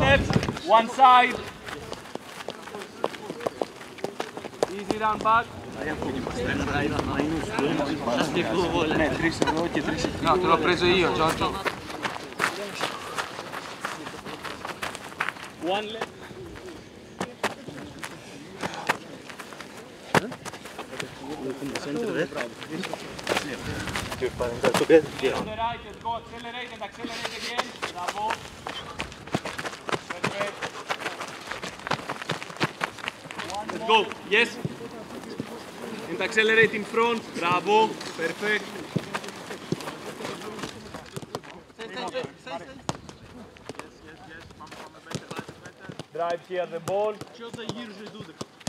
One side. Easy down back. No, te l'ho preso io, Giorgio. One left. On the right, let's go accelerate and accelerate again. Bravo. Let's go. Yes. And accelerate in front. Bravo. Perfect. Drive here the ball.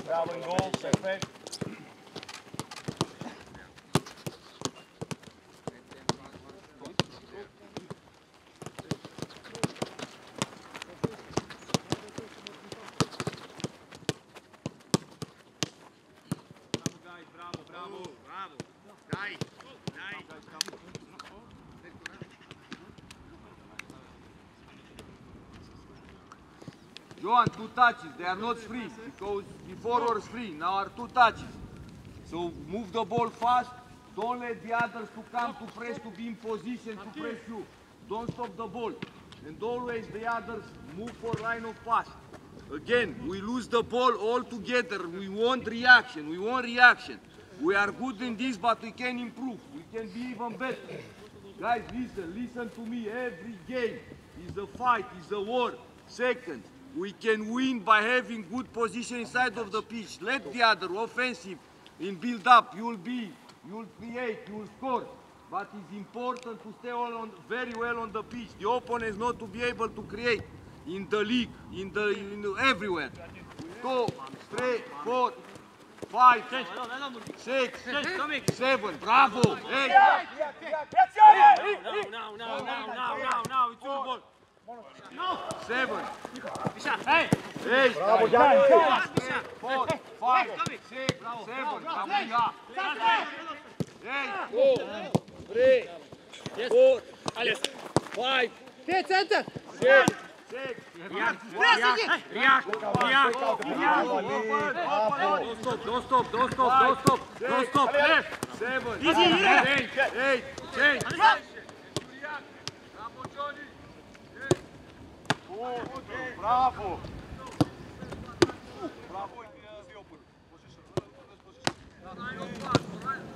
Bravo and goal. Perfect. Bravo guys, bravo, bravo. Dai, dai. Johan, two touches. They are not free because before was free. Now are two touches. So move the ball fast. Don't let the others to come to press to be in position to press you. Don't stop the ball. And always the others move for line of pass. Again, we lose the ball all together. We want reaction. We want reaction. We are good in this, but we can improve. We can be even better. Guys, listen, listen to me. Every game is a fight, is a war. Second, we can win by having good position inside of the pitch. Let the other offensive in build up. You'll be, you'll create, you'll score. But it's important to stay all on very well on the pitch. The opponents not to be able to create in the league, in the, in everywhere. Two, three, four, five, six, seven. Bravo. Eight. Now, now, now, now, now, now, now. It's your ball. Seven, Hey! eight, Bravo, Gianni. four, five, six, seven, bravo, yeah. Eight, four, three, four, five, Get center. six, Bravo! Bravo,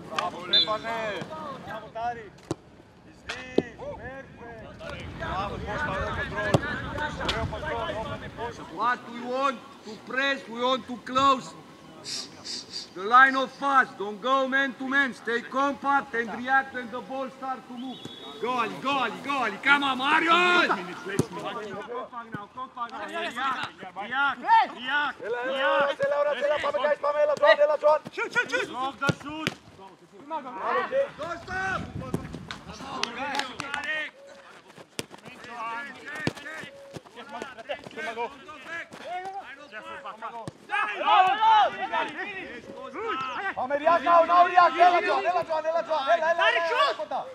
Bravo, Stefane! Bravo, Dari! What we want to press, we want to close the line of pass. Don't go man to man. Stay compact and react when the ball start to move. Go Ali, go Ali, go Ali. Come on, Mario! Shoot, shoot, shoot. Drop the shoot. Πάμε Ριάκα, ο Ναου Ριάκα, έλα Τζοάν, έλα Τζοάν, έλα Τζοάν, έλα, έλα, έλα, έλα, κοντά.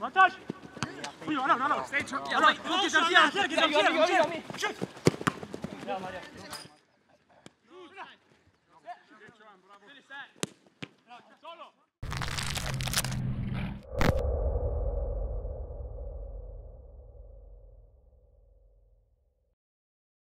Vantage! Oui, voilà, voilà! Stai, tu as bien! Tu as bien! Tu as bien! Tu as bien! Bravo. Solo!